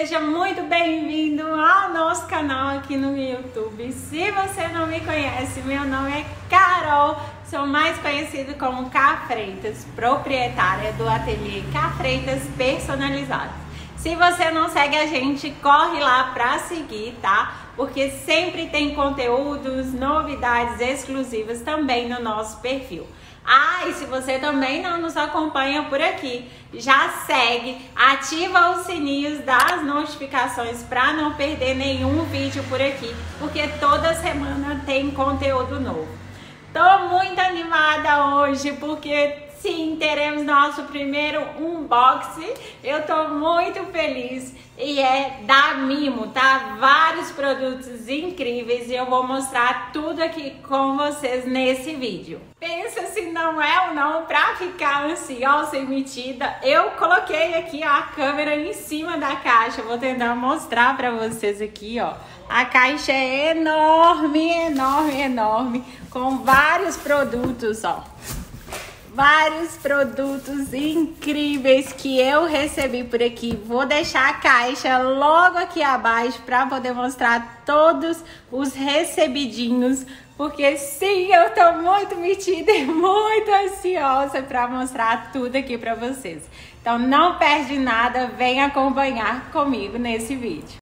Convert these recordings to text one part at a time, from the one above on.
Seja muito bem-vindo ao nosso canal aqui no YouTube. Se você não me conhece, meu nome é Carol, sou mais conhecida como K Freitas, proprietária do ateliê K Freitas Personalizado. Se você não segue a gente, corre lá para seguir, tá? Porque sempre tem conteúdos, novidades exclusivas também no nosso perfil. Ah, e se você também não nos acompanha por aqui, já segue, ativa os sininhos das notificações para não perder nenhum vídeo por aqui, porque toda semana tem conteúdo novo. Tô muito animada hoje porque Sim, teremos nosso primeiro unboxing. Eu tô muito feliz e é da Mimo, tá? Vários produtos incríveis e eu vou mostrar tudo aqui com vocês nesse vídeo. Pensa se não é ou não pra ficar ansiosa e metida. Eu coloquei aqui ó, a câmera em cima da caixa. Vou tentar mostrar pra vocês aqui, ó. A caixa é enorme, enorme, enorme, com vários produtos, ó vários produtos incríveis que eu recebi por aqui. Vou deixar a caixa logo aqui abaixo para poder mostrar todos os recebidinhos, porque sim, eu tô muito metida e muito ansiosa para mostrar tudo aqui para vocês. Então não perde nada, vem acompanhar comigo nesse vídeo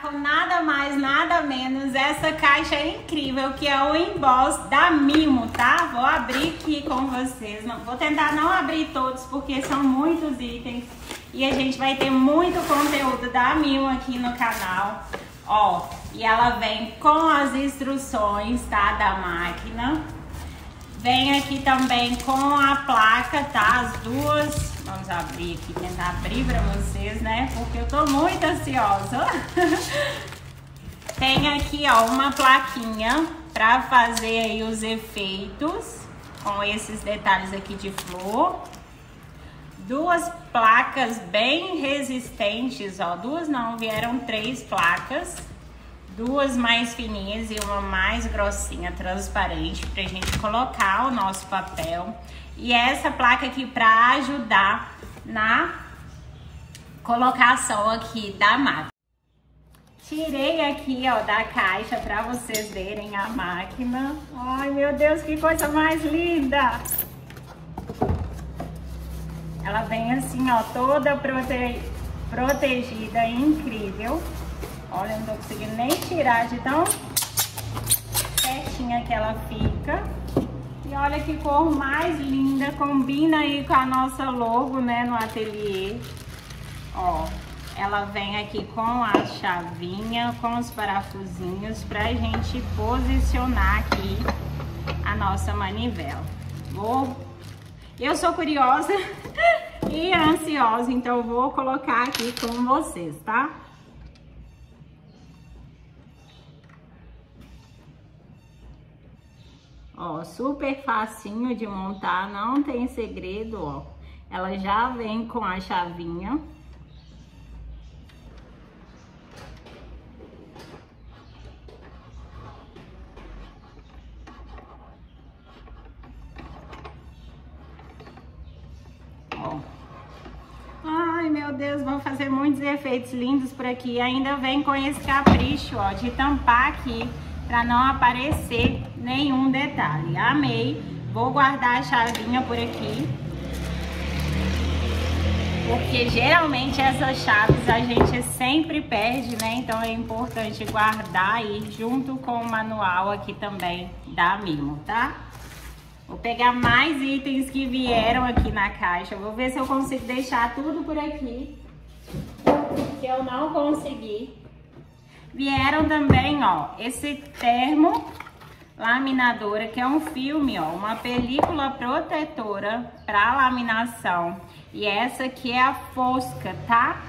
com nada mais, nada menos essa caixa incrível que é o emboss da Mimo, tá? Vou abrir aqui com vocês. Não, vou tentar não abrir todos porque são muitos itens e a gente vai ter muito conteúdo da Mimo aqui no canal. Ó, e ela vem com as instruções, tá? Da máquina. Vem aqui também com a placa, tá? As duas Vamos abrir aqui, tentar abrir pra vocês, né? Porque eu tô muito ansiosa. Tem aqui, ó, uma plaquinha pra fazer aí os efeitos com esses detalhes aqui de flor. Duas placas bem resistentes, ó. Duas não, vieram três placas. Duas mais fininhas e uma mais grossinha, transparente, pra gente colocar o nosso papel. E essa placa aqui para ajudar na colocação aqui da máquina. Tirei aqui, ó, da caixa para vocês verem a máquina. Ai, meu Deus, que coisa mais linda! Ela vem assim, ó, toda prote... protegida, incrível. Olha, não tô conseguindo nem tirar de tão certinha que ela fica. Olha que cor mais linda, combina aí com a nossa logo, né, no ateliê. Ó, ela vem aqui com a chavinha, com os parafusinhos pra gente posicionar aqui a nossa manivela. Vou... Eu sou curiosa e ansiosa, então vou colocar aqui com vocês, tá? Ó, super facinho de montar, não tem segredo, ó. Ela já vem com a chavinha. Ó. Ai, meu Deus, vão fazer muitos efeitos lindos por aqui. Ainda vem com esse capricho, ó, de tampar aqui para não aparecer nenhum detalhe. Amei. Vou guardar a chavinha por aqui. Porque geralmente essas chaves a gente sempre perde, né? Então é importante guardar aí junto com o manual aqui também da Mimo, tá? Vou pegar mais itens que vieram aqui na caixa. Vou ver se eu consigo deixar tudo por aqui. Que eu não consegui. Vieram também, ó, esse termo laminadora, que é um filme, ó, uma película protetora para laminação. E essa aqui é a fosca, tá?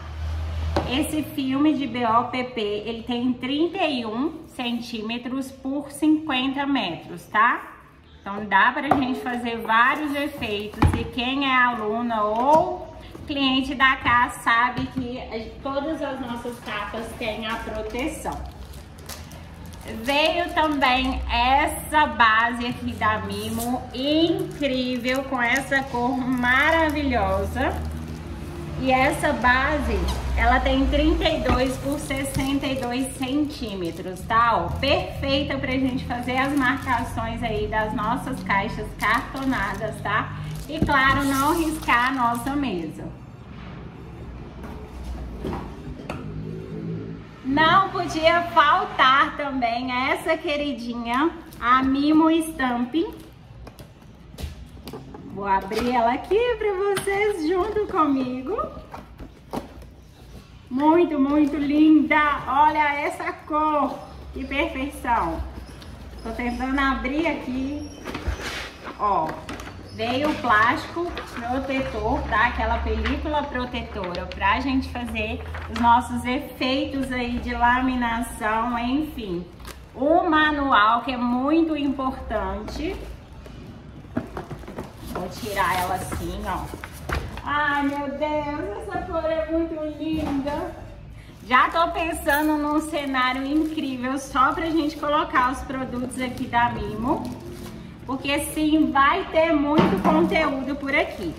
Esse filme de BOPP, ele tem 31 centímetros por 50 metros, tá? Então dá pra gente fazer vários efeitos. E quem é aluna ou cliente da casa sabe que todas as nossas capas têm a proteção. Veio também essa base aqui da Mimo, incrível, com essa cor maravilhosa. E essa base, Ela tem 32 por 62 centímetros, tá? Ó, perfeita pra gente fazer as marcações aí das nossas caixas cartonadas, tá? E claro, não riscar a nossa mesa. Não podia faltar também essa queridinha, a Mimo Stamping. Vou abrir ela aqui para vocês junto comigo. Muito, muito linda. Olha essa cor. Que perfeição. Tô tentando abrir aqui. Ó, veio o plástico protetor, tá? Aquela película protetora pra gente fazer os nossos efeitos aí de laminação, enfim. O manual que é muito importante. Vou tirar ela assim, ó. Ai, meu Deus, essa cor é muito linda. Já tô pensando num cenário incrível só pra gente colocar os produtos aqui da Mimo. Porque sim, vai ter muito conteúdo por aqui.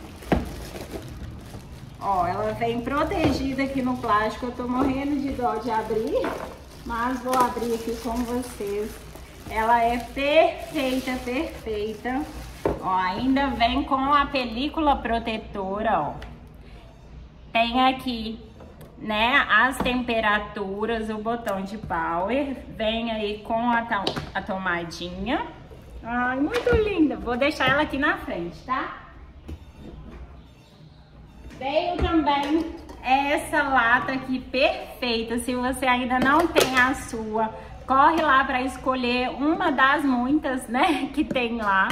Ó, ela vem protegida aqui no plástico. Eu tô morrendo de dó de abrir, mas vou abrir aqui com vocês. Ela é perfeita, perfeita. Ó, ainda vem com a película protetora, ó. Tem aqui, né, as temperaturas, o botão de power. Vem aí com a, a tomadinha. Ai, muito linda. Vou deixar ela aqui na frente, tá? Veio também essa lata aqui perfeita. Se você ainda não tem a sua, corre lá para escolher uma das muitas, né, que tem lá.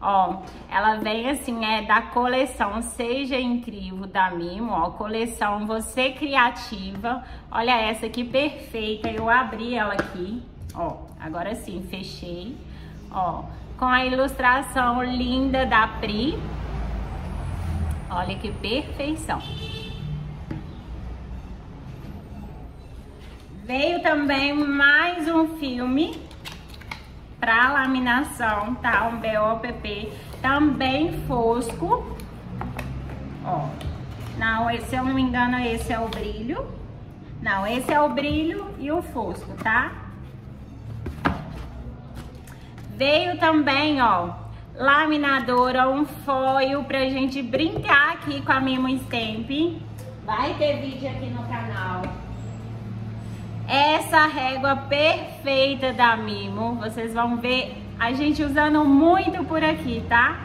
Ó, ela vem assim, é da coleção Seja Incrível da Mimo, ó, coleção Você Criativa. Olha essa que perfeita, eu abri ela aqui, ó, agora sim, fechei, ó, com a ilustração linda da Pri. Olha que perfeição. Veio também mais um filme para laminação, tá? Um BOPP também fosco. Ó, não, esse, se eu não me engano, esse é o brilho. Não, esse é o brilho e o fosco, tá? Veio também, ó, laminadora, um foil pra gente brincar aqui com a Mimo Stamp. Vai ter vídeo aqui no canal. Essa régua perfeita da Mimo, vocês vão ver a gente usando muito por aqui, tá?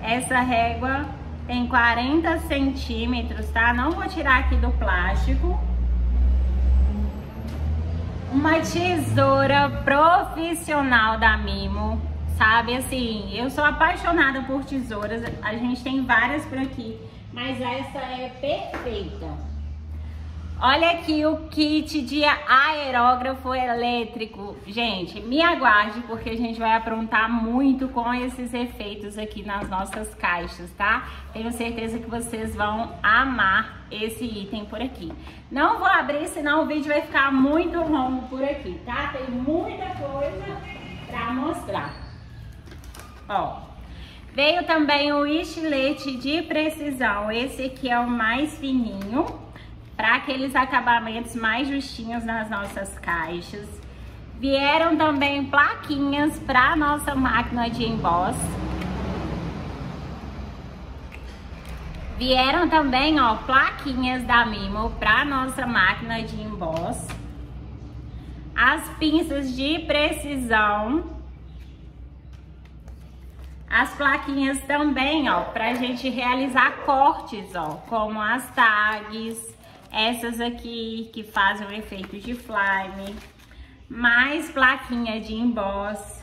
Essa régua tem 40 centímetros, tá? Não vou tirar aqui do plástico. Uma tesoura profissional da Mimo, sabe? Assim, eu sou apaixonada por tesouras, a gente tem várias por aqui, mas essa é perfeita. Olha aqui o kit de aerógrafo elétrico. Gente, me aguarde porque a gente vai aprontar muito com esses efeitos aqui nas nossas caixas, tá? Tenho certeza que vocês vão amar esse item por aqui. Não vou abrir, senão o vídeo vai ficar muito longo por aqui, tá? Tem muita coisa pra mostrar. Ó, veio também o estilete de precisão. Esse aqui é o mais fininho para aqueles acabamentos mais justinhos nas nossas caixas. Vieram também plaquinhas para nossa máquina de emboss. Vieram também, ó, plaquinhas da Mimo para nossa máquina de emboss. As pinças de precisão. As plaquinhas também, ó, pra gente realizar cortes, ó, como as tags, essas aqui que fazem o efeito de flame. Mais plaquinha de emboss.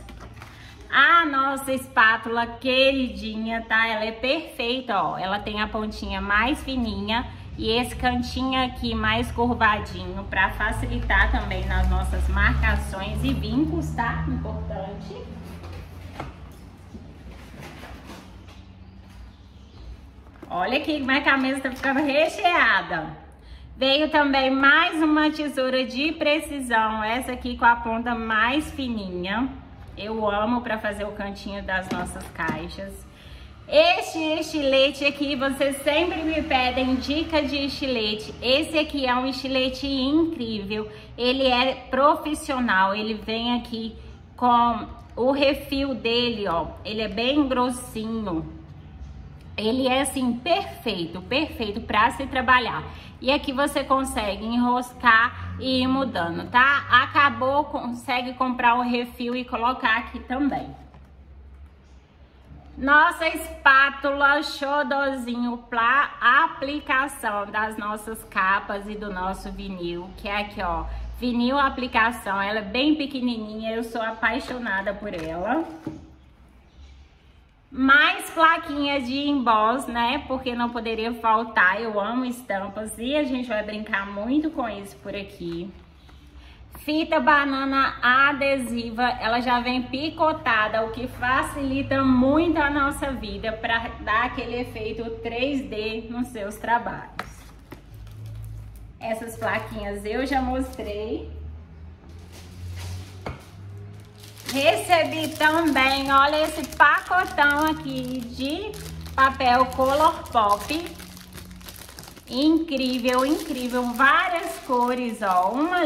A nossa espátula queridinha, tá? Ela é perfeita, ó. Ela tem a pontinha mais fininha e esse cantinho aqui mais curvadinho para facilitar também nas nossas marcações e vincos, tá? Importante. Olha aqui como é que a mesa tá ficando recheada. Veio também mais uma tesoura de precisão, essa aqui com a ponta mais fininha. Eu amo para fazer o cantinho das nossas caixas. Este estilete aqui, vocês sempre me pedem dica de estilete. Esse aqui é um estilete incrível. Ele é profissional. Ele vem aqui com o refil dele, ó. Ele é bem grossinho. Ele é assim perfeito, perfeito para se trabalhar. E aqui você consegue enroscar e ir mudando, tá? Acabou, consegue comprar o refil e colocar aqui também. Nossa espátula xodozinho para aplicação das nossas capas e do nosso vinil, que é aqui, ó, vinil aplicação. Ela é bem pequenininha, eu sou apaixonada por ela. Mais plaquinhas de emboss, né? Porque não poderia faltar, eu amo estampas e a gente vai brincar muito com isso por aqui. Fita banana adesiva, ela já vem picotada, o que facilita muito a nossa vida para dar aquele efeito 3D nos seus trabalhos. Essas plaquinhas eu já mostrei. Recebi também, olha esse pacotão aqui de papel Color Pop Incrível, incrível, várias cores, ó, uma,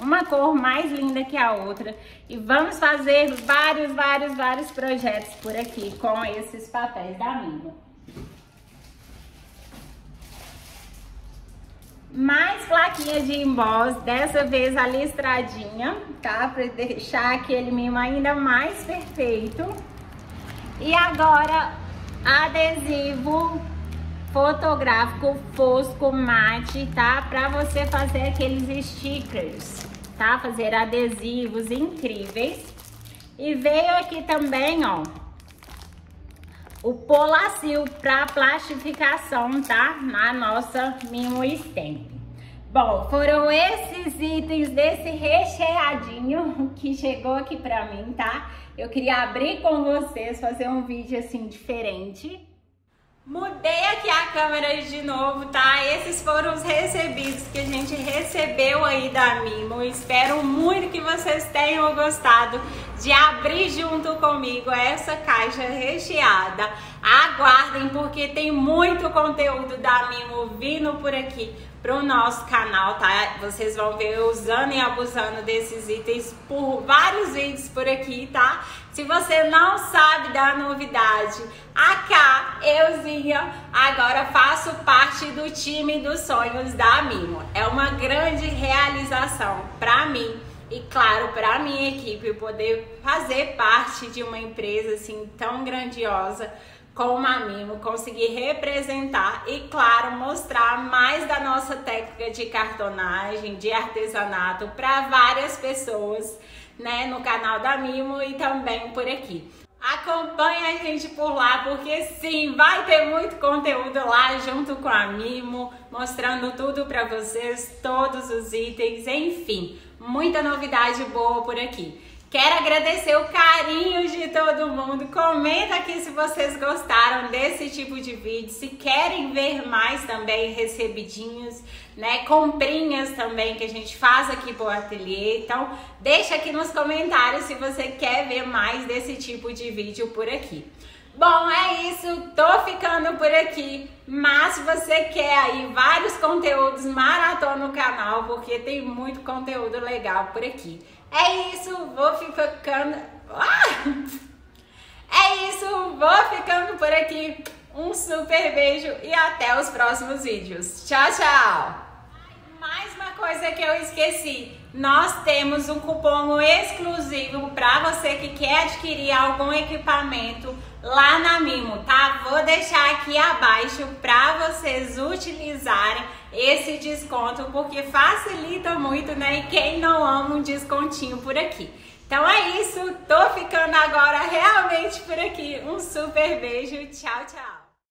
uma cor mais linda que a outra. E vamos fazer vários, vários, vários projetos por aqui com esses papéis da Mimo. Mais plaquinhas de emboss, dessa vez a listradinha, tá? Pra deixar aquele mimo ainda mais perfeito. E agora, adesivo fotográfico fosco mate, tá? Pra você fazer aqueles stickers, tá? Fazer adesivos incríveis. E veio aqui também, ó, o Polacil para plastificação, tá? Na nossa Mimo Stamp. Bom, foram esses itens desse recheadinho que chegou aqui pra mim, tá? Eu queria abrir com vocês, fazer um vídeo assim diferente. Mudei aqui a câmera de novo, tá? Esses foram os recebidos que a gente recebeu aí da Mimo. Espero muito que vocês tenham gostado de abrir junto comigo essa caixa recheada. Aguardem porque tem muito conteúdo da Mimo vindo por aqui pro nosso canal, tá? Vocês vão ver eu usando e abusando desses itens por vários vídeos por aqui, tá? Se você não sabe da novidade, a cá, euzinha, agora faço parte do time dos sonhos da Mimo. É uma grande realização para mim e claro, para minha equipe poder fazer parte de uma empresa assim tão grandiosa como a Mimo, conseguir representar e claro, mostrar mais da nossa técnica de cartonagem, de artesanato para várias pessoas né, no canal da Mimo e também por aqui. Acompanhe a gente por lá, porque sim, vai ter muito conteúdo lá junto com a Mimo, mostrando tudo para vocês, todos os itens, enfim, muita novidade boa por aqui. Quero agradecer o carinho de todo mundo. Comenta aqui se vocês gostaram desse tipo de vídeo, se querem ver mais também recebidinhos, né? Comprinhas também que a gente faz aqui pro ateliê. Então, deixa aqui nos comentários se você quer ver mais desse tipo de vídeo por aqui. Bom, é isso, tô ficando por aqui, mas se você quer aí vários conteúdos, maratona no canal, porque tem muito conteúdo legal por aqui. É isso, vou ficando. Ah! É isso, vou ficando por aqui. Um super beijo e até os próximos vídeos. Tchau, tchau! Coisa que eu esqueci. Nós temos um cupom exclusivo para você que quer adquirir algum equipamento lá na Mimo, tá? Vou deixar aqui abaixo para vocês utilizarem esse desconto porque facilita muito, né? E quem não ama um descontinho por aqui. Então é isso, tô ficando agora realmente por aqui. Um super beijo, tchau, tchau.